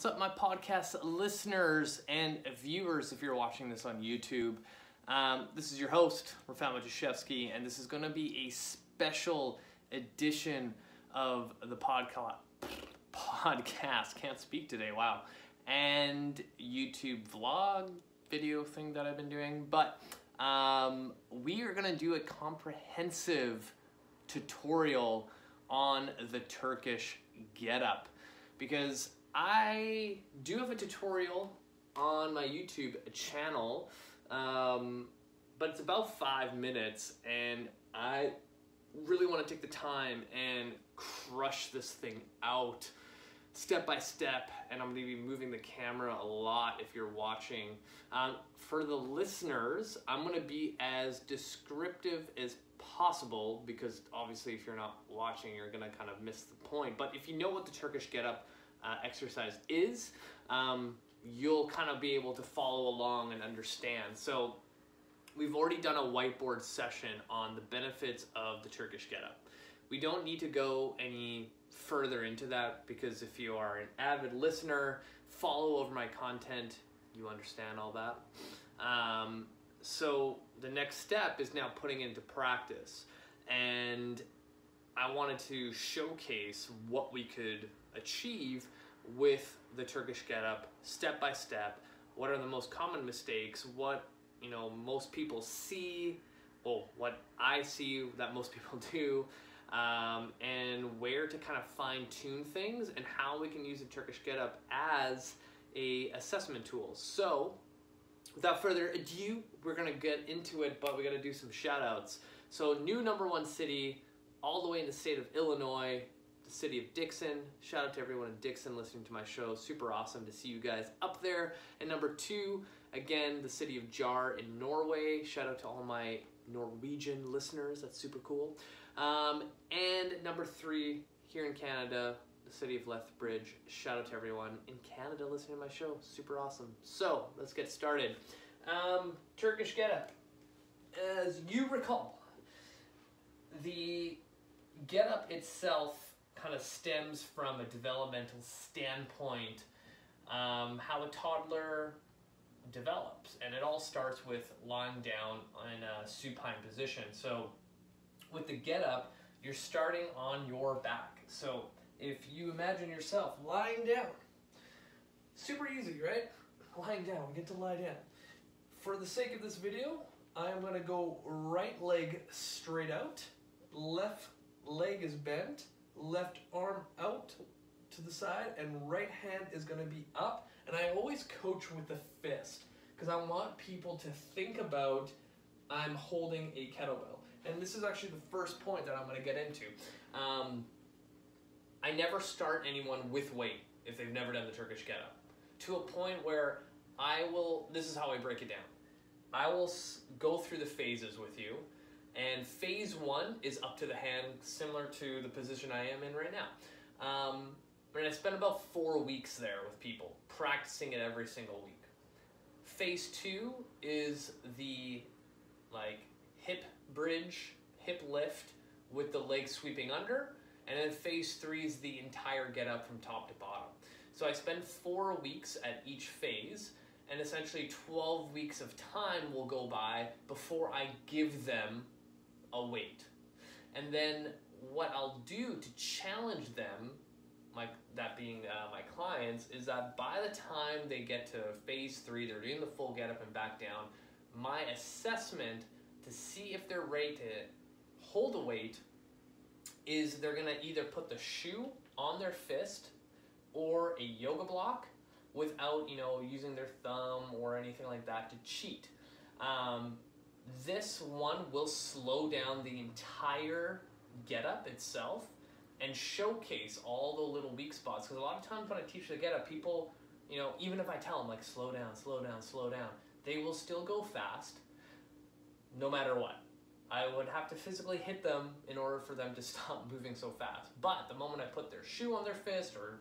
What's up, my podcast listeners and viewers if you're watching this on YouTube? Um, this is your host, Rafal Matuszewski, and this is going to be a special edition of the podca- podcast. Can't speak today, wow. And YouTube vlog video thing that I've been doing. But um, we are going to do a comprehensive tutorial on the Turkish getup because I do have a tutorial on my YouTube channel, um, but it's about five minutes, and I really want to take the time and crush this thing out step by step, and I'm going to be moving the camera a lot if you're watching. Um, for the listeners, I'm going to be as descriptive as possible because obviously if you're not watching, you're going to kind of miss the point. But if you know what the Turkish getup uh, exercise is, um, you'll kind of be able to follow along and understand. So we've already done a whiteboard session on the benefits of the Turkish getup. We don't need to go any further into that because if you are an avid listener, follow over my content, you understand all that. Um, so the next step is now putting into practice. And I wanted to showcase what we could achieve with the Turkish getup step by step. What are the most common mistakes? What you know most people see, well, what I see that most people do, um, and where to kind of fine tune things and how we can use the Turkish getup as a assessment tool. So, without further ado, we're gonna get into it, but we gotta do some shout outs. So, new number one city, all the way in the state of Illinois, the city of Dixon. Shout out to everyone in Dixon listening to my show. Super awesome to see you guys up there. And number two, again, the city of Jar in Norway. Shout out to all my Norwegian listeners. That's super cool. Um, and number three, here in Canada, the city of Lethbridge. Shout out to everyone in Canada listening to my show. Super awesome. So let's get started. Um, Turkish getup. As you recall, the getup itself kind of stems from a developmental standpoint, um, how a toddler develops. And it all starts with lying down in a supine position. So with the get up, you're starting on your back. So if you imagine yourself lying down, super easy, right? Lying down, we get to lie down. For the sake of this video, I'm gonna go right leg straight out, left leg is bent, left arm out to the side, and right hand is gonna be up. And I always coach with the fist because I want people to think about I'm holding a kettlebell. And this is actually the first point that I'm gonna get into. Um, I never start anyone with weight if they've never done the Turkish getup. To a point where I will, this is how I break it down. I will go through the phases with you and phase one is up to the hand, similar to the position I am in right now. Um, and I spent about four weeks there with people, practicing it every single week. Phase two is the like hip bridge, hip lift with the legs sweeping under. And then phase three is the entire get up from top to bottom. So I spend four weeks at each phase and essentially 12 weeks of time will go by before I give them a weight. And then what I'll do to challenge them, my, that being uh, my clients, is that by the time they get to phase three, they're doing the full get up and back down, my assessment to see if they're ready to hold a weight is they're gonna either put the shoe on their fist or a yoga block without you know using their thumb or anything like that to cheat. Um, this one will slow down the entire getup itself and showcase all the little weak spots. Because a lot of times when I teach the getup, people, you know, even if I tell them like slow down, slow down, slow down, they will still go fast no matter what. I would have to physically hit them in order for them to stop moving so fast. But the moment I put their shoe on their fist or,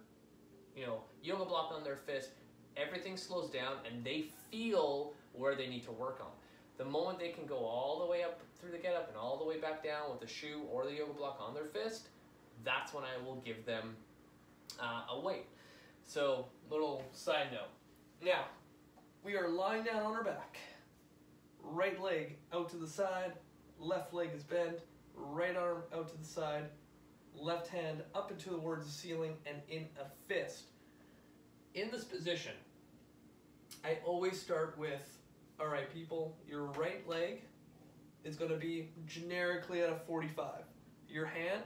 you know, yoga block on their fist, everything slows down and they feel where they need to work on. The moment they can go all the way up through the get up and all the way back down with the shoe or the yoga block on their fist, that's when I will give them uh, a weight. So, little side note. Now, we are lying down on our back. Right leg out to the side, left leg is bent, right arm out to the side, left hand up into towards the ceiling and in a fist. In this position, I always start with, all right, people, your right leg is going to be generically at a 45. Your hand,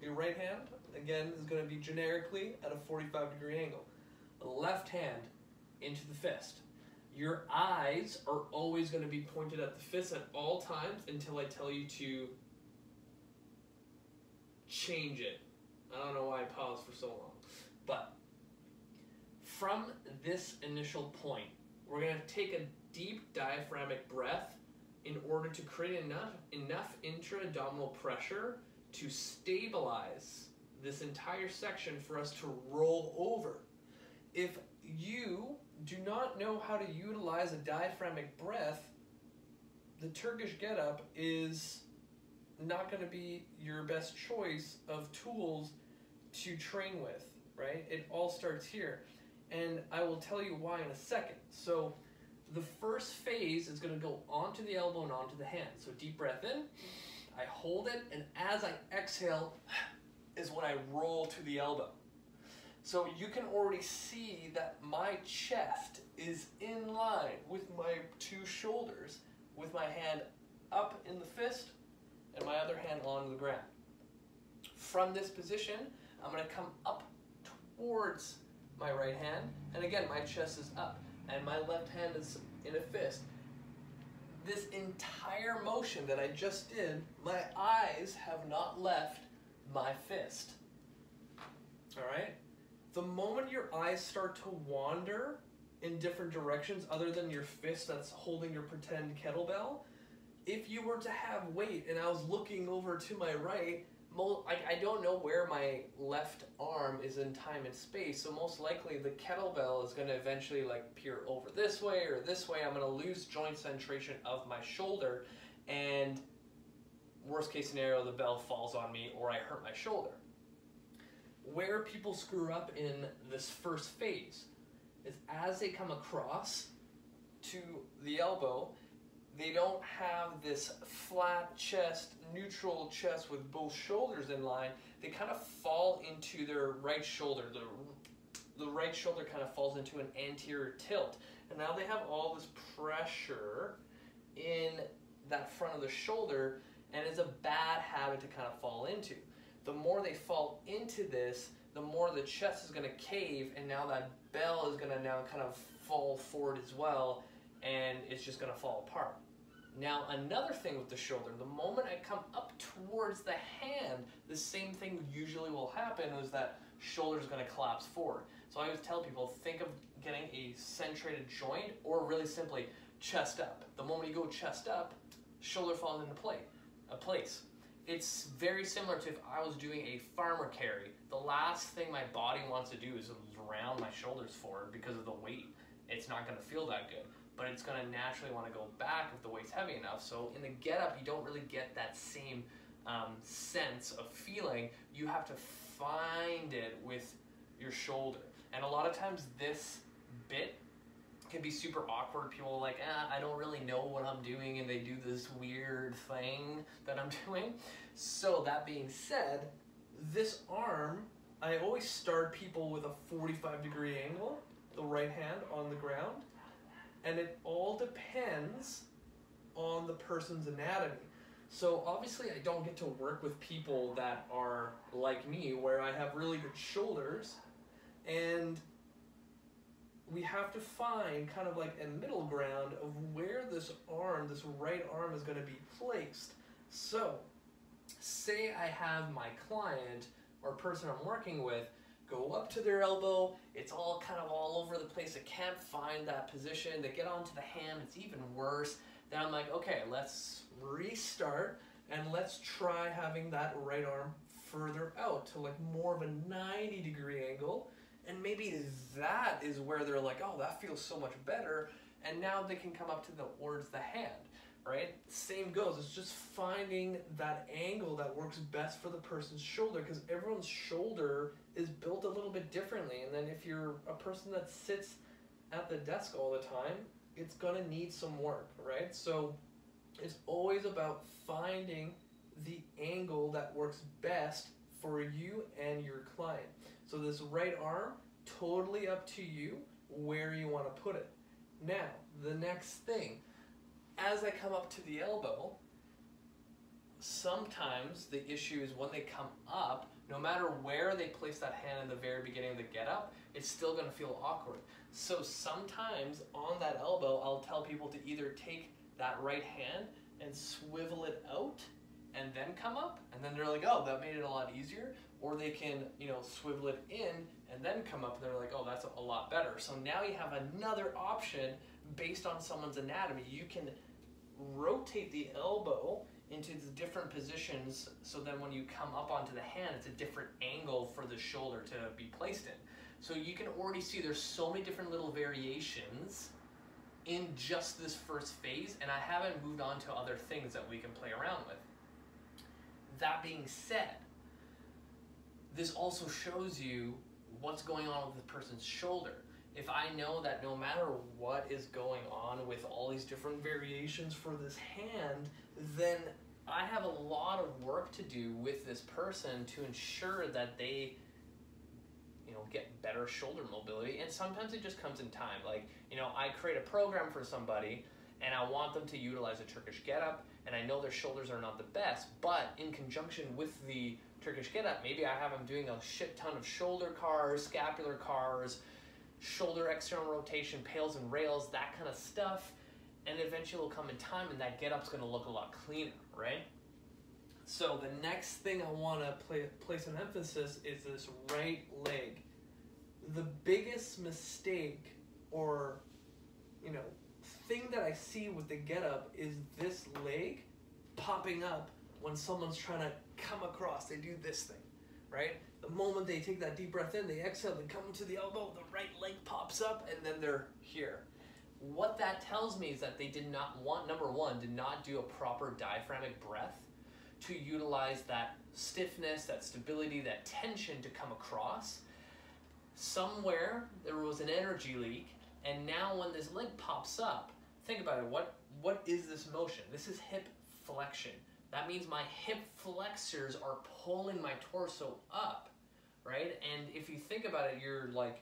your right hand, again, is going to be generically at a 45 degree angle. Left hand into the fist. Your eyes are always going to be pointed at the fist at all times until I tell you to change it. I don't know why I paused for so long. But from this initial point, we're going to take a deep diaphragmatic breath in order to create enough, enough intra-abdominal pressure to stabilize this entire section for us to roll over. If you do not know how to utilize a diaphragmatic breath, the Turkish get-up is not going to be your best choice of tools to train with, right? It all starts here. And I will tell you why in a second. So the first phase is going to go onto the elbow and onto the hand. So deep breath in, I hold it, and as I exhale is when I roll to the elbow. So you can already see that my chest is in line with my two shoulders, with my hand up in the fist and my other hand on the ground. From this position, I'm going to come up towards my right hand, and again, my chest is up, and my left hand is in a fist. This entire motion that I just did, my eyes have not left my fist. All right? The moment your eyes start to wander in different directions other than your fist that's holding your pretend kettlebell, if you were to have weight and I was looking over to my right, I, I don't know where my left arm is in time and space, so most likely the kettlebell is going to eventually like peer over this way or this way. I'm going to lose joint centration of my shoulder, and worst case scenario, the bell falls on me or I hurt my shoulder. Where people screw up in this first phase is as they come across to the elbow, they don't have this flat chest, neutral chest with both shoulders in line. They kind of fall into their right shoulder. The, the right shoulder kind of falls into an anterior tilt. And now they have all this pressure in that front of the shoulder, and it's a bad habit to kind of fall into. The more they fall into this, the more the chest is going to cave, and now that bell is going to now kind of fall forward as well, and it's just going to fall apart. Now another thing with the shoulder, the moment I come up towards the hand, the same thing usually will happen is that shoulder is going to collapse forward. So I always tell people, think of getting a centrated joint or really simply chest up. The moment you go chest up, shoulder falls into play, a place. It's very similar to if I was doing a farmer carry. The last thing my body wants to do is round my shoulders forward because of the weight. It's not going to feel that good but it's going to naturally want to go back if the weight's heavy enough. So in the get up, you don't really get that same um, sense of feeling. You have to find it with your shoulder. And a lot of times this bit can be super awkward. People are like, ah, I don't really know what I'm doing, and they do this weird thing that I'm doing. So that being said, this arm, I always start people with a 45 degree angle, the right hand on the ground, and it all depends on the person's anatomy. So obviously I don't get to work with people that are like me where I have really good shoulders and we have to find kind of like a middle ground of where this arm, this right arm is going to be placed. So say I have my client or person I'm working with go up to their elbow. It's all kind of all over the place. They can't find that position. They get onto the hand. It's even worse. Then I'm like, okay, let's restart and let's try having that right arm further out to like more of a 90 degree angle. And maybe that is where they're like, oh, that feels so much better. And now they can come up to the towards the hand. Right? Same goes. It's just finding that angle that works best for the person's shoulder because everyone's shoulder is built a little bit differently. And then if you're a person that sits at the desk all the time, it's gonna need some work, right? So it's always about finding the angle that works best for you and your client. So this right arm, totally up to you where you want to put it. Now, the next thing, as I come up to the elbow, sometimes the issue is when they come up, no matter where they place that hand in the very beginning of the get up, it's still going to feel awkward. So sometimes on that elbow, I'll tell people to either take that right hand and swivel it out and then come up, and then they're like, oh, that made it a lot easier. Or they can, you know, swivel it in and then come up, and they're like, oh, that's a lot better. So now you have another option based on someone's anatomy. You can rotate the elbow into the different positions so then when you come up onto the hand, it's a different angle for the shoulder to be placed in. So you can already see there's so many different little variations in just this first phase, and I haven't moved on to other things that we can play around with. That being said, this also shows you what's going on with the person's shoulder. If I know that no matter what is going on with all these different variations for this hand, then I have a lot of work to do with this person to ensure that they you know get better shoulder mobility. And sometimes it just comes in time. Like you know i create a program for somebody and i want them to utilize a turkish getup and I know their shoulders are not the best, but in conjunction with the Turkish get up, maybe I have them doing a shit ton of shoulder CARs, scapular CARs, shoulder external rotation, PAILs and RAILs, that kind of stuff. And eventually will come in time and that get up's gonna look a lot cleaner, right? So the next thing I wanna play, place an emphasis is this right leg. The biggest mistake or, you know, thing that I see with the get up is this leg popping up when someone's trying to come across. They do this thing, right? The moment they take that deep breath in, they exhale, they come to the elbow, the right leg pops up, and then they're here. What that tells me is that they did not want, number one, did not do a proper diaphragmic breath to utilize that stiffness, that stability, that tension to come across. Somewhere there was an energy leak, and now when this leg pops up, think about it. What what is this motion? This is hip flexion. That means my hip flexors are pulling my torso up, right? And if you think about it, you're like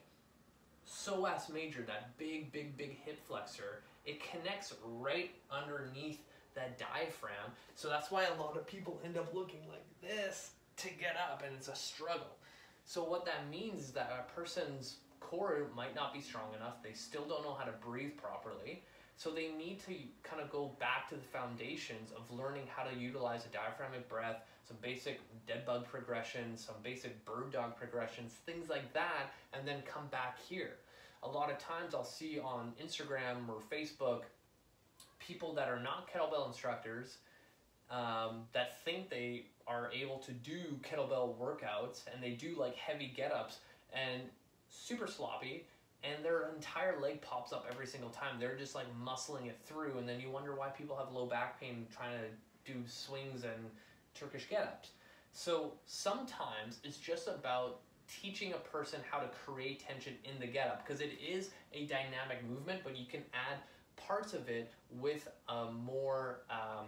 psoas major, that big, big, big hip flexor. It connects right underneath that diaphragm. So that's why a lot of people end up looking like this to get up, and it's a struggle. So what that means is that a person's core might not be strong enough. They still don't know how to breathe properly so they need to kind of go back to the foundations of learning how to utilize a diaphragmatic breath, some basic dead bug progressions, some basic bird dog progressions, things like that, and then come back here. A lot of times I'll see on Instagram or Facebook people that are not kettlebell instructors um, that think they are able to do kettlebell workouts and they do like heavy get ups and super sloppy and their entire leg pops up every single time. They're just like muscling it through, and then you wonder why people have low back pain trying to do swings and Turkish get-ups. So sometimes it's just about teaching a person how to create tension in the get-up because it is a dynamic movement, but you can add parts of it with a more um,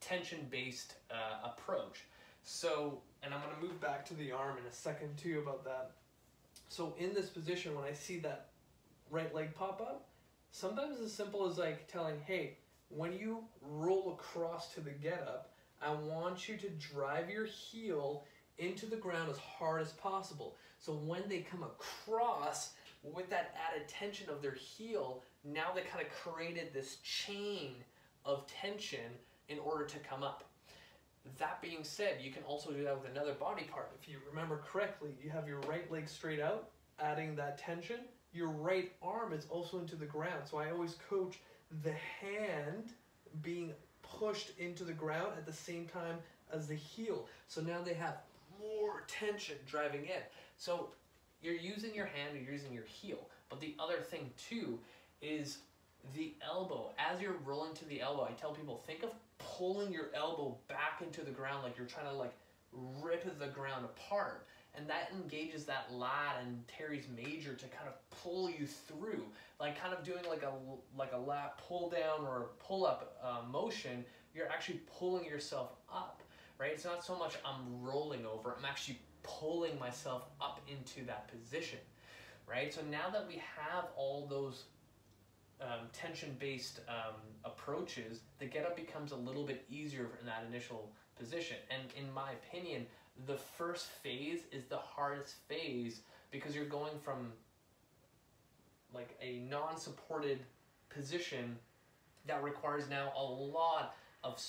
tension-based uh, approach. So, and I'm going to move back to the arm in a second too about that. So in this position, when I see that right leg pop up, sometimes as simple as like telling, hey, when you roll across to the get up, I want you to drive your heel into the ground as hard as possible. So when they come across with that added tension of their heel, now they kind of created this chain of tension in order to come up. That being said, you can also do that with another body part. If you remember correctly, you have your right leg straight out, adding that tension. Your right arm is also into the ground. So I always coach the hand being pushed into the ground at the same time as the heel. So now they have more tension driving in. So you're using your hand, you're using your heel. But the other thing too is the elbow, as you're rolling to the elbow, I tell people think of pulling your elbow back into the ground like you're trying to like rip the ground apart. And that engages that lat and teres major to kind of pull you through, like kind of doing like a like a lat pull down or pull up uh, motion. You're actually pulling yourself up, right? It's not so much I'm rolling over. I'm actually pulling myself up into that position, right? So now that we have all those um, tension-based um, approaches, the get-up becomes a little bit easier in that initial position. And in my opinion, the first phase is the hardest phase because you're going from like a non-supported position that requires now a lot of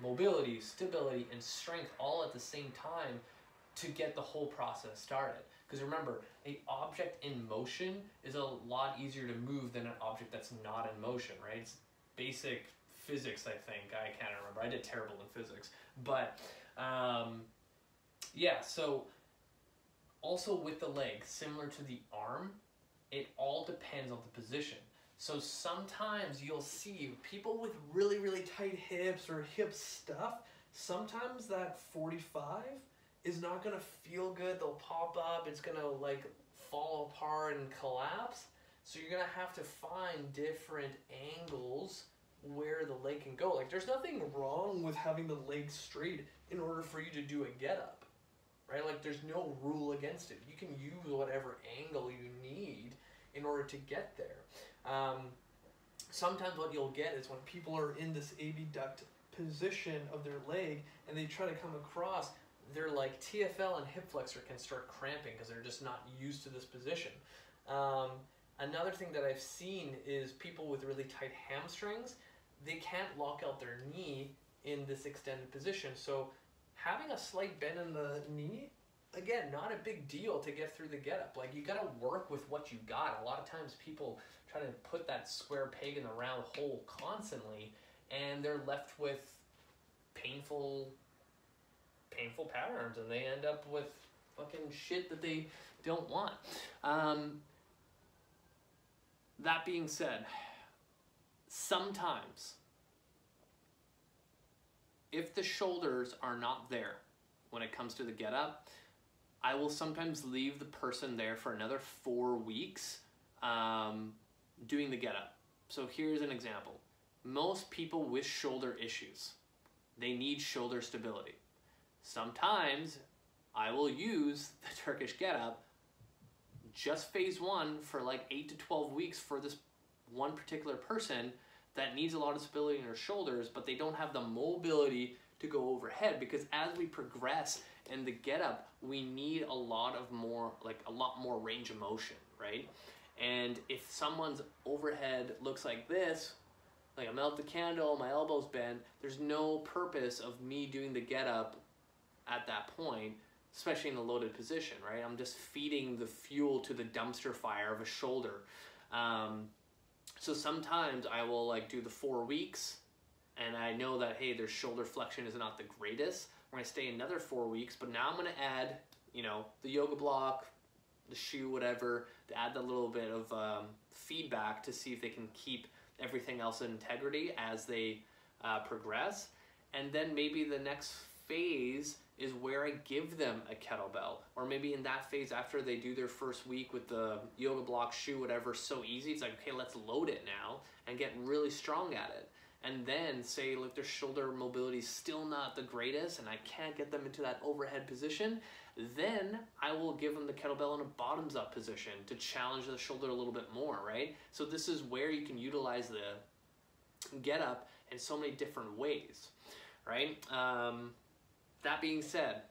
mobility, stability, and strength all at the same time to get the whole process started. Because remember, a object in motion is a lot easier to move than an object that's not in motion, right? It's basic physics, I think. I can't remember. I did terrible in physics. But um, yeah, so also with the leg, similar to the arm, it all depends on the position. So sometimes you'll see people with really, really tight hips or hip stuff, sometimes that 45 is not gonna feel good. They'll pop up, it's gonna like fall apart and collapse. So you're gonna have to find different angles where the leg can go. Like there's nothing wrong with having the leg straight in order for you to do a get up. Right? Like there's no rule against it. You can use whatever angle you need in order to get there. Um, sometimes what you'll get is when people are in this abduct position of their leg and they try to come across, their like TFL and hip flexor can start cramping because they're just not used to this position. Um, another thing that I've seen is people with really tight hamstrings, they can't lock out their knee in this extended position. So having a slight bend in the knee, again, not a big deal to get through the getup. Like you gotta work with what you got. A lot of times people try to put that square peg in the round hole constantly and they're left with painful painful patterns and they end up with fucking shit that they don't want. Um, that being said, sometimes if the shoulders are not there when it comes to the get up, I will sometimes leave the person there for another four weeks um, doing the get up. So here's an example. Most people with shoulder issues, they need shoulder stability. Sometimes I will use the Turkish get up just phase one for like 8 to 12 weeks for this one particular person that needs a lot of stability in their shoulders, but they don't have the mobility to go overhead because as we progress in the get up, we need a lot of more, like a lot more range of motion, right? And if someone's overhead looks like this, like I'm out the candle, my elbows bent, there's no purpose of me doing the get up at that point, especially in a loaded position, right? I'm just feeding the fuel to the dumpster fire of a shoulder. Um, so sometimes I will like do the four weeks and I know that, hey, their shoulder flexion is not the greatest. We're gonna stay another four weeks, but now I'm gonna add, you know, the yoga block, the shoe, whatever, to add a little bit of um, feedback to see if they can keep everything else in integrity as they uh, progress. And then maybe the next phase is where I give them a kettlebell. Or maybe in that phase after they do their first week with the yoga block shoe, whatever, so easy, it's like, okay, let's load it now and get really strong at it. And then say like their shoulder mobility is still not the greatest and I can't get them into that overhead position, then I will give them the kettlebell in a bottoms up position to challenge the shoulder a little bit more, right? So this is where you can utilize the get up in so many different ways, right? Um, that being said,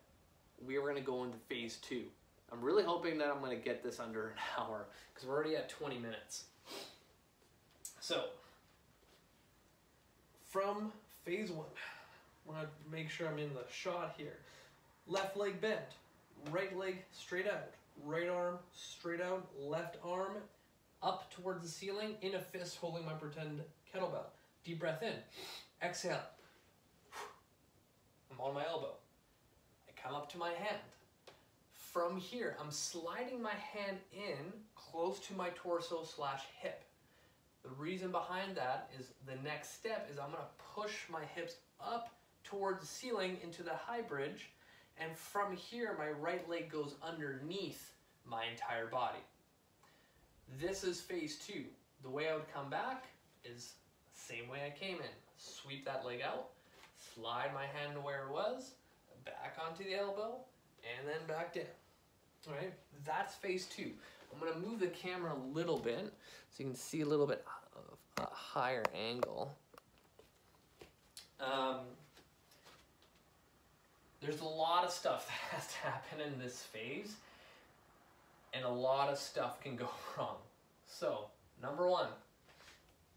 we are going to go into phase two. I'm really hoping that I'm going to get this under an hour because we're already at 20 minutes. So, from phase one, I want to make sure I'm in the shot here. Left leg bent, right leg straight out, right arm straight out, left arm up towards the ceiling in a fist holding my pretend kettlebell. Deep breath in, exhale. I'm on my elbow. I come up to my hand. From here, I'm sliding my hand in close to my torso slash hip. The reason behind that is the next step is I'm gonna push my hips up towards the ceiling into the high bridge, and from here my right leg goes underneath my entire body. This is phase two. The way I would come back is same way I came in. Sweep that leg out, slide my hand where it was, back onto the elbow, and then back down. All right, that's phase two. I'm gonna move the camera a little bit so you can see a little bit of a higher angle. Um, there's a lot of stuff that has to happen in this phase, and a lot of stuff can go wrong. So, number one,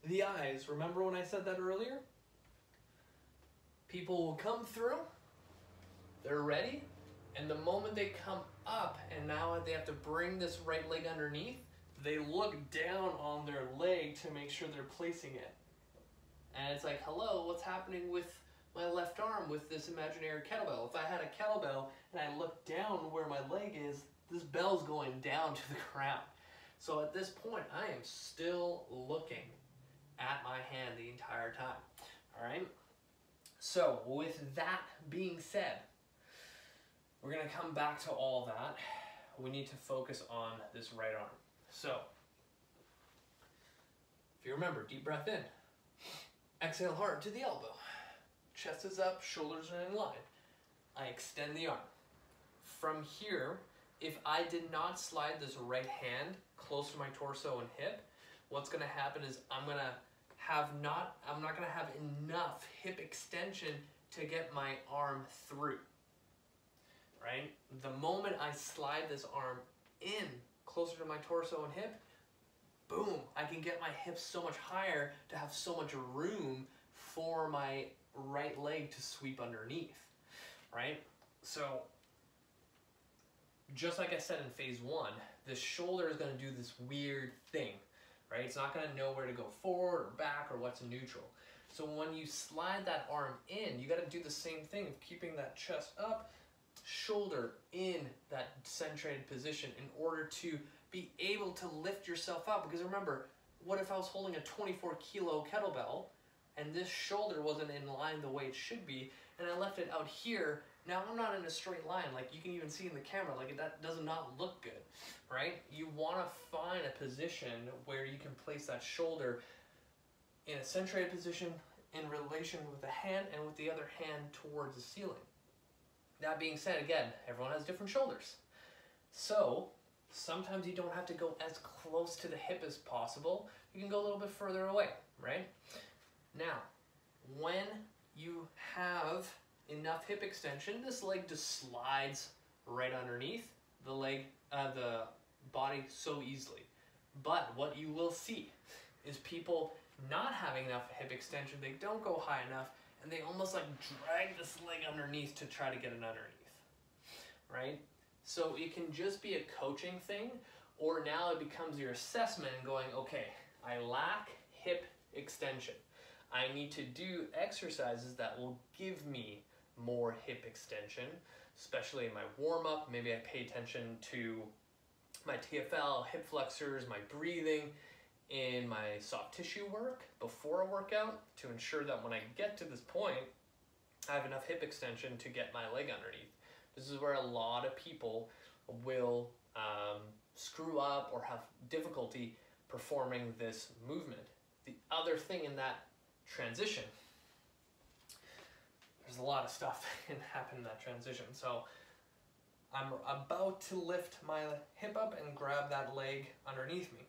the eyes. Remember when I said that earlier? People will come through, they're ready, and the moment they come up and now they have to bring this right leg underneath, they look down on their leg to make sure they're placing it. And it's like, hello, what's happening with my left arm with this imaginary kettlebell? If I had a kettlebell and I look down where my leg is, this bell's going down to the ground. So at this point, I am still looking at my hand the entire time. All right? So, with that being said, we're to come back to all that. We need to focus on this right arm. So, if you remember, deep breath in. Exhale hard to the elbow. Chest is up, shoulders are in line. I extend the arm. From here, if I did not slide this right hand close to my torso and hip, what's to happen is I'm to have not, I'm not to have enough hip extension to get my arm through right? The moment I slide this arm in closer to my torso and hip, boom, I can get my hips so much higher to have so much room for my right leg to sweep underneath, right? So, just like I said in phase one, the shoulder is to do this weird thing, right? It's not going to know where to go forward or back or what's neutral. So when you slide that arm in, you got to do the same thing of keeping that chest up shoulder in that centrated position in order to be able to lift yourself up. Because remember, what if I was holding a 24 kilo kettlebell and this shoulder wasn't in line the way it should be and I left it out here, now I'm not in a straight line. Like you can even see in the camera, like that does not look good, right? You want to find a position where you can place that shoulder in a centrated position in relation with the hand and with the other hand towards the ceiling. That being said, again, everyone has different shoulders. So sometimes you don't have to go as close to the hip as possible. You can go a little bit further away, right? Now, when you have enough hip extension, this leg just slides right underneath the leg, uh, the body so easily. But what you will see is people not having enough hip extension, they don't go high enough, and they almost like drag this leg underneath to try to get it underneath, right? So it can just be a coaching thing, or now it becomes your assessment and going, okay, I lack hip extension. I need to do exercises that will give me more hip extension, especially in my warm up. Maybe I pay attention to my TFL, hip flexors, my breathing, in my soft tissue work before a workout to ensure that when I get to this point, I have enough hip extension to get my leg underneath. This is where a lot of people will um, screw up or have difficulty performing this movement. The other thing in that transition, there's a lot of stuff that can happen in that transition. So I'm about to lift my hip up and grab that leg underneath me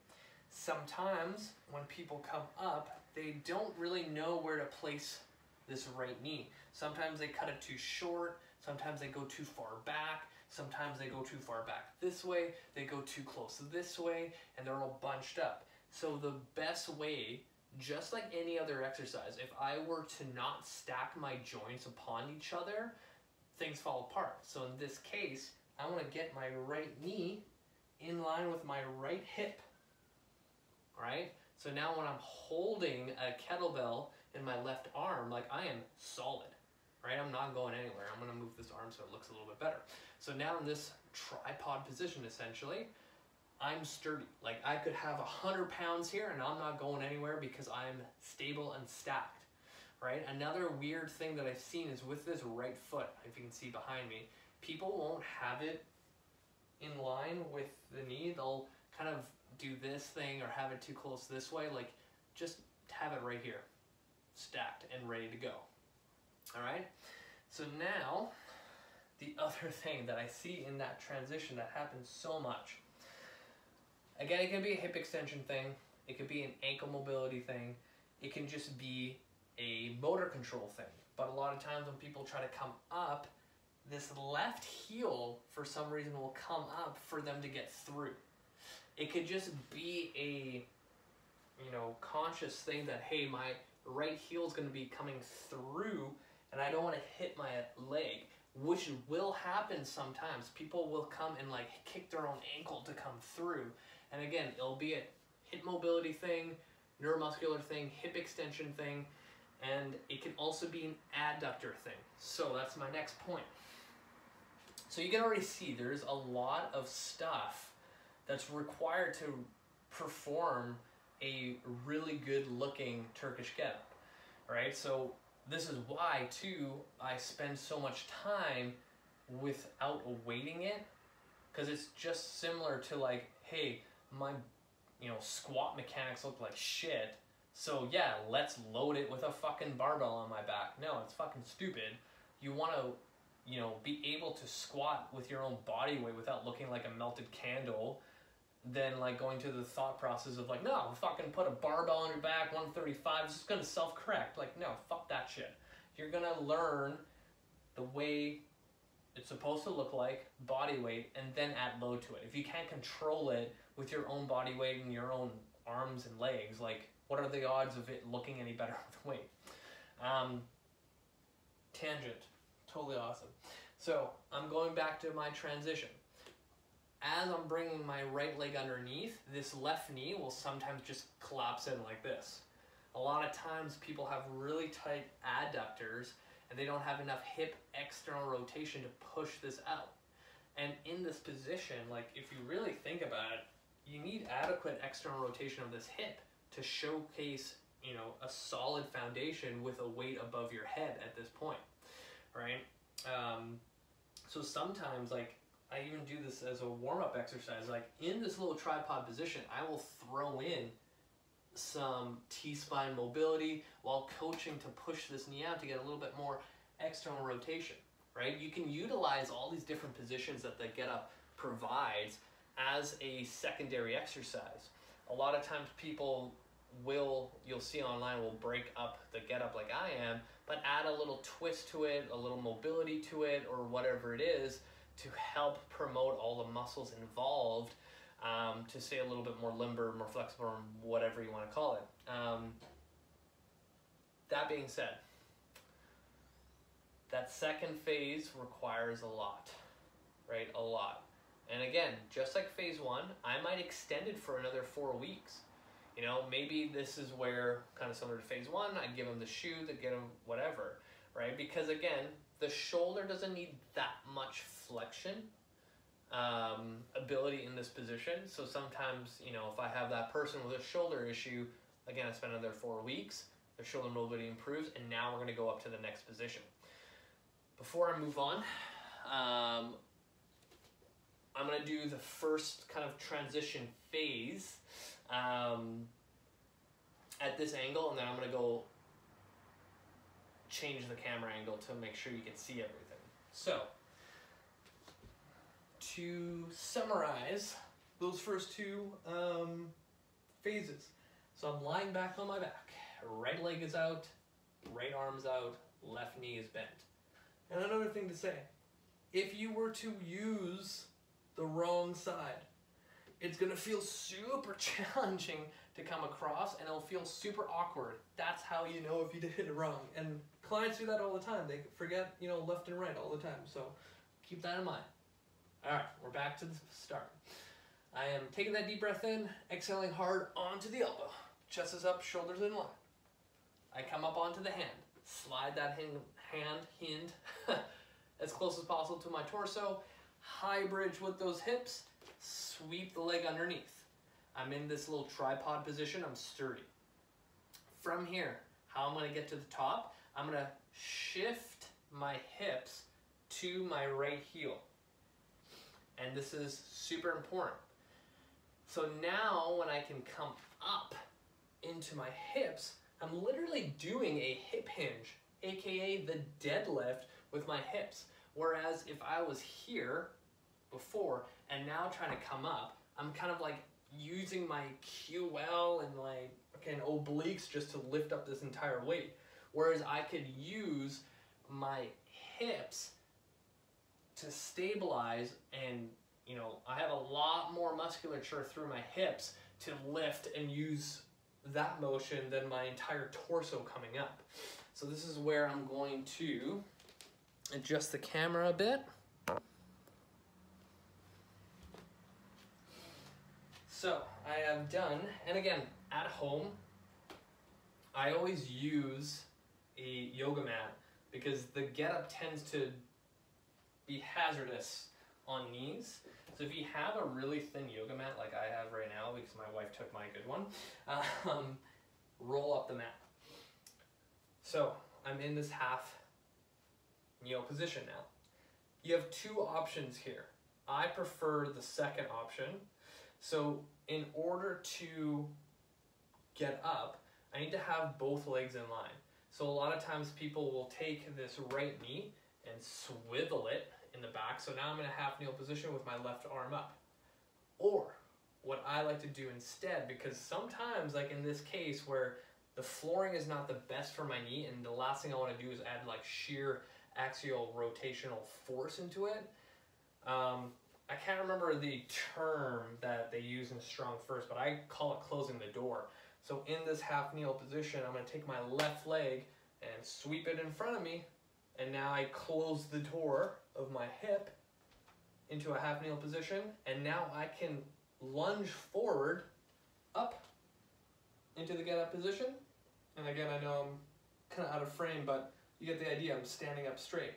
sometimes when people come up, they don't really know where to place this right knee. Sometimes they cut it too short, sometimes they go too far back, sometimes they go too far back this way, they go too close this way, and they're all bunched up. So the best way, just like any other exercise, if I were to not stack my joints upon each other, things fall apart. So in this case, I want to get my right knee in line with my right hip right? So now when I'm holding a kettlebell in my left arm, like I am solid, right? I'm not going anywhere. I'm gonna move this arm so it looks a little bit better. So now in this tripod position, essentially, I'm sturdy. Like I could have a hundred pounds here and I'm not going anywhere because I'm stable and stacked, right? Another weird thing that I've seen is with this right foot, if you can see behind me, people won't have it in line with the knee. They'll kind of do this thing or have it too close this way. Like just have it right here, stacked and ready to go. All right. So now the other thing that I see in that transition that happens so much. Again, it can be a hip extension thing. It could be an ankle mobility thing. It can just be a motor control thing. But a lot of times when people try to come up, this left heel, for some reason, will come up for them to get through. It could just be a, you know, conscious thing that, hey, my right heel is going to be coming through and I don't want to hit my leg, which will happen sometimes. People will come and like kick their own ankle to come through. And again, it'll be a hip mobility thing, neuromuscular thing, hip extension thing, and it can also be an adductor thing. So that's my next point. So you can already see there's a lot of stuff that's required to perform a really good looking Turkish getup, right? So this is why too I spend so much time without weighting it because it's just similar to like hey my you know squat mechanics look like shit. So yeah let's load it with a fucking barbell on my back. No it's fucking stupid. You want to you know be able to squat with your own body weight without looking like a melted candle then like going to the thought process of like no fucking put a barbell on your back 135 is just gonna self-correct. Like no fuck that shit. You're gonna learn the way it's supposed to look like body weight and then add load to it. If you can't control it with your own body weight and your own arms and legs like what are the odds of it looking any better with weight um, tangent totally awesome so i'm going back to my transition as I'm bringing my right leg underneath, this left knee will sometimes just collapse in like this. A lot of times people have really tight adductors and they don't have enough hip external rotation to push this out. And in this position, like if you really think about it, you need adequate external rotation of this hip to showcase, you know, a solid foundation with a weight above your head at this point, right? Um, so sometimes like I even do this as a warm-up exercise. Like in this little tripod position, I will throw in some T-spine mobility while coaching to push this knee out to get a little bit more external rotation, right? You can utilize all these different positions that the Get Up provides as a secondary exercise. A lot of times people will, you'll see online, will break up the Get Up like I am, but add a little twist to it, a little mobility to it, or whatever it is, to help promote all the muscles involved um, to stay a little bit more limber, more flexible, or whatever you want to call it. Um, that being said, that second phase requires a lot, right? A lot. And again, just like phase one, I might extend it for another four weeks. You know, maybe this is where, kind of similar to phase one, I give them the shoe, to get them whatever, right? Because again, the shoulder doesn't need that much flexion um, ability in this position. So sometimes, you know, if I have that person with a shoulder issue, again, I spend another four weeks, their shoulder mobility improves, and now we're going to go up to the next position. Before I move on, um, I'm going to do the first kind of transition phase um, at this angle, and then I'm going to go change the camera angle to make sure you can see everything. So, to summarize those first two um, phases. So I'm lying back on my back, right leg is out, right arm's out, left knee is bent. And another thing to say, if you were to use the wrong side, it's gonna feel super challenging to come across and it'll feel super awkward. That's how you know if you did it wrong. And clients do that all the time. They forget, you know, left and right all the time. So keep that in mind. All right, we're back to the start. I am taking that deep breath in, exhaling hard onto the elbow. Chest is up, shoulders in line. I come up onto the hand, slide that hand, hand hind as close as possible to my torso, high bridge with those hips, sweep the leg underneath. I'm in this little tripod position, I'm sturdy. From here, how I'm gonna get to the top, I'm gonna shift my hips to my right heel. And this is super important. So now when I can come up into my hips, I'm literally doing a hip hinge, AKA the deadlift with my hips. Whereas if I was here before and now trying to come up, I'm kind of like using my QL and like okay, and obliques just to lift up this entire weight. Whereas I could use my hips to stabilize and you know, I have a lot more musculature through my hips to lift and use that motion than my entire torso coming up. So this is where I'm going to adjust the camera a bit. So I have done, and again, at home, I always use a yoga mat because the get up tends to be hazardous on knees. So if you have a really thin yoga mat like I have right now, because my wife took my good one, um, roll up the mat. So I'm in this half kneel position now. You have two options here. I prefer the second option. So in order to get up, I need to have both legs in line. So a lot of times people will take this right knee and swivel it in the back. So now I'm in a half kneel position with my left arm up. Or what I like to do instead, because sometimes like in this case where the flooring is not the best for my knee and the last thing I want to do is add like shear axial rotational force into it. Um, I can't remember the term that they use in strong first, but I call it closing the door. So in this half kneel position, I'm going to take my left leg and sweep it in front of me. And now I close the door of my hip into a half kneel position. And now I can lunge forward up into the get up position. And again, I know I'm kind of out of frame, but you get the idea. I'm standing up straight.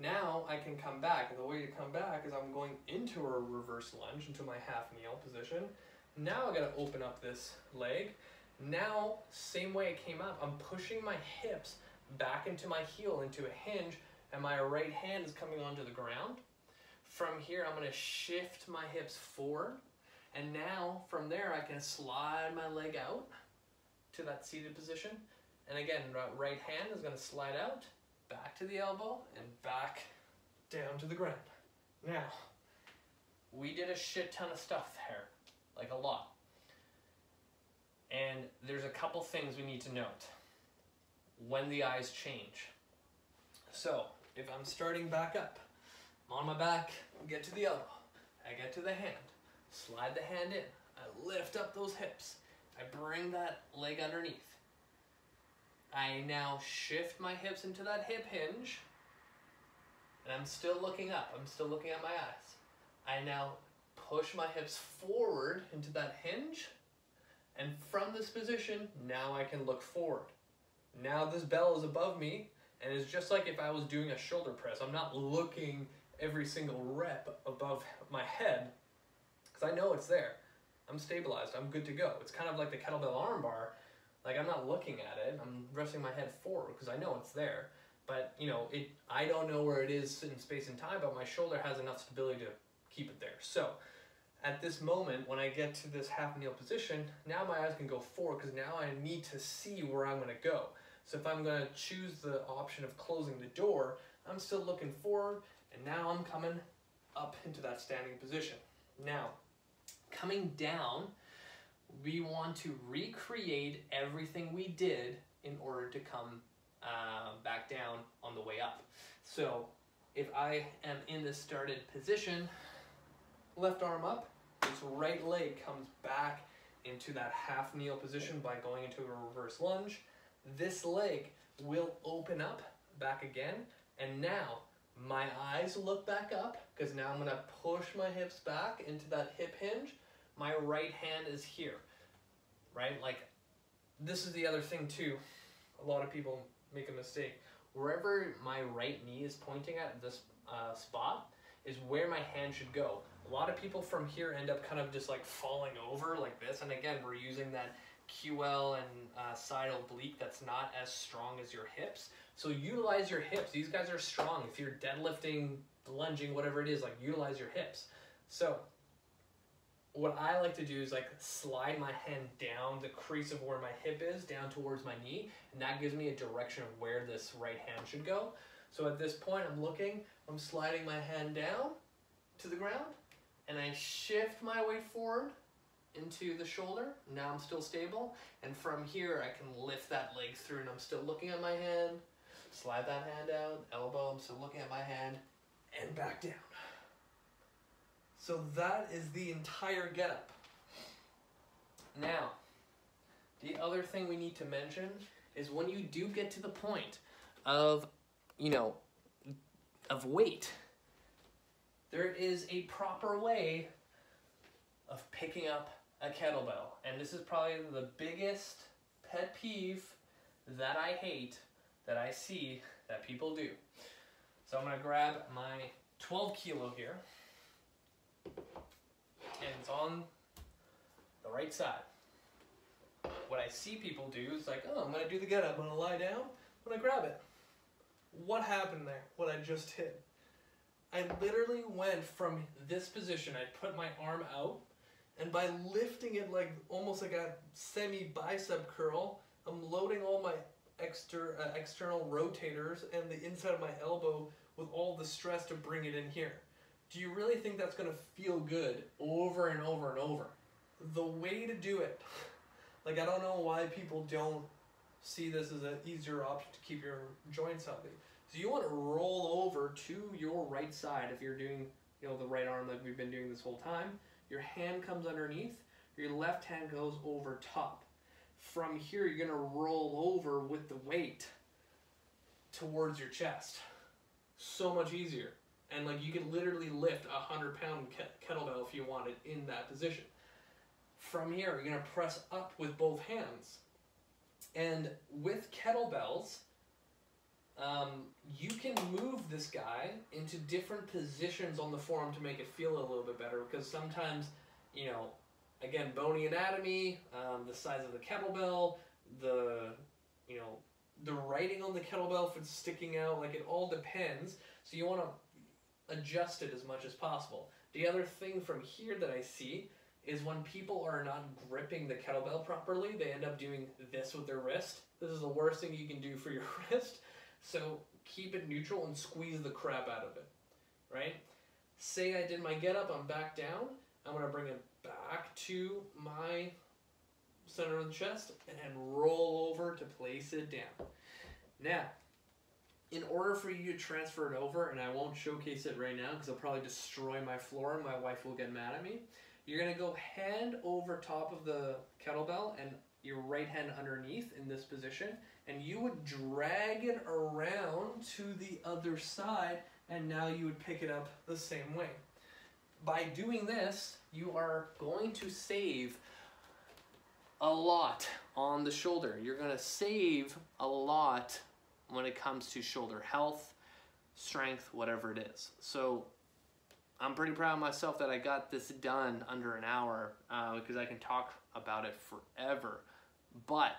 Now I can come back, and the way to come back is I'm going into a reverse lunge, into my half kneel position. Now I gotta open up this leg. Now, same way it came up, I'm pushing my hips back into my heel, into a hinge, and my right hand is coming onto the ground. From here, I'm gonna shift my hips forward, and now from there, I can slide my leg out to that seated position. And again, right hand is gonna slide out, back to the elbow, and back down to the ground. Now, we did a shit ton of stuff there, like a lot. And there's a couple things we need to note when the eyes change. So, if I'm starting back up, I'm on my back, get to the elbow, I get to the hand, slide the hand in, I lift up those hips, I bring that leg underneath. I now shift my hips into that hip hinge, and I'm still looking up, I'm still looking at my eyes. I now push my hips forward into that hinge, and from this position, now I can look forward. Now this bell is above me, and it's just like if I was doing a shoulder press. I'm not looking every single rep above my head, because I know it's there. I'm stabilized, I'm good to go. It's kind of like the kettlebell armbar. Like I'm not looking at it, I'm resting my head forward because I know it's there. But you know, it I don't know where it is in space and time, but my shoulder has enough stability to keep it there. So at this moment, when I get to this half kneel position, now my eyes can go forward because now I need to see where I'm gonna go. So if I'm gonna choose the option of closing the door, I'm still looking forward and now I'm coming up into that standing position. Now, coming down, we want to recreate everything we did in order to come uh, back down on the way up. So if I am in the started position, left arm up, this right leg comes back into that half kneel position by going into a reverse lunge. This leg will open up back again, and now my eyes look back up because now I'm gonna push my hips back into that hip hinge. My right hand is here, right? Like, this is the other thing too. A lot of people make a mistake. Wherever my right knee is pointing at this uh, spot, is where my hand should go. A lot of people from here end up kind of just like falling over like this. And again, we're using that QL and uh, side oblique that's not as strong as your hips. So utilize your hips. These guys are strong. If you're deadlifting, lunging, whatever it is, like utilize your hips. So what I like to do is like slide my hand down the crease of where my hip is, down towards my knee, and that gives me a direction of where this right hand should go. So at this point, I'm looking, I'm sliding my hand down to the ground, and I shift my weight forward into the shoulder. Now I'm still stable, and from here I can lift that leg through, and I'm still looking at my hand, slide that hand out, elbow, I'm still looking at my hand, and back down. So that is the entire getup. Now, the other thing we need to mention is when you do get to the point of, you know, of weight, there is a proper way of picking up a kettlebell. And this is probably the biggest pet peeve that I hate that I see that people do. So I'm gonna grab my 12 kilo here on the right side. What I see people do is like, oh, I'm gonna do the get up, I'm gonna lie down, I'm gonna grab it. What happened there? What I just hit? I literally went from this position, I put my arm out, and by lifting it like almost like a semi bicep curl, I'm loading all my exter uh, external rotators and the inside of my elbow with all the stress to bring it in here do you really think that's going to feel good over and over and over? The way to do it, like I don't know why people don't see this as an easier option to keep your joints healthy. So you want to roll over to your right side if you're doing, you know, the right arm like we've been doing this whole time. Your hand comes underneath, your left hand goes over top. From here, you're going to roll over with the weight towards your chest. So much easier and like you can literally lift a hundred pound kettlebell if you wanted in that position. From here, you're gonna press up with both hands, and with kettlebells, um, you can move this guy into different positions on the forearm to make it feel a little bit better. Because sometimes, you know, again, bony anatomy, um, the size of the kettlebell, the you know the writing on the kettlebell if it's sticking out, like it all depends. So you want to adjust it as much as possible. The other thing from here that I see is when people are not gripping the kettlebell properly, they end up doing this with their wrist. This is the worst thing you can do for your wrist. So keep it neutral and squeeze the crap out of it, right? Say I did my get up, I'm back down. I'm gonna bring it back to my center of the chest and then roll over to place it down. Now, in order for you to transfer it over, and I won't showcase it right now because I'll probably destroy my floor and my wife will get mad at me. You're gonna go hand over top of the kettlebell and your right hand underneath in this position, and you would drag it around to the other side, and now you would pick it up the same way. By doing this, you are going to save a lot on the shoulder. You're gonna save a lot when it comes to shoulder health, strength, whatever it is. So I'm pretty proud of myself that I got this done under an hour uh, because I can talk about it forever. But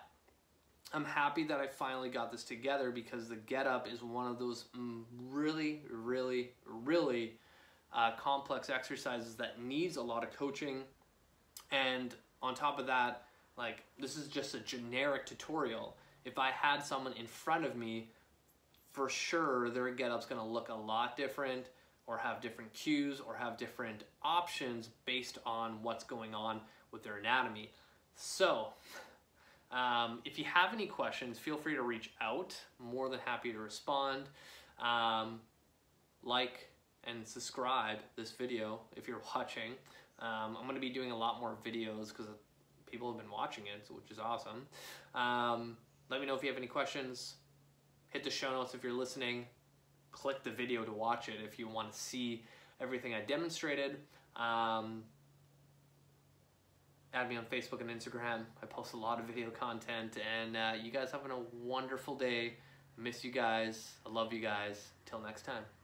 I'm happy that I finally got this together because the get up is one of those mm, really, really, really uh, complex exercises that needs a lot of coaching. And on top of that, like this is just a generic tutorial if I had someone in front of me, for sure their getup's gonna look a lot different or have different cues or have different options based on what's going on with their anatomy. So, um, if you have any questions, feel free to reach out. more than happy to respond. Um, like and subscribe this video if you're watching. Um, I'm going to be doing a lot more videos because people have been watching it, which is awesome. Let me know if you have any questions. Hit the show notes if you're listening. Click the video to watch it if you want to see everything I demonstrated. Um, add me on Facebook and Instagram. I post a lot of video content, and uh, you guys having a wonderful day. miss you guys. I love you guys. Till next time.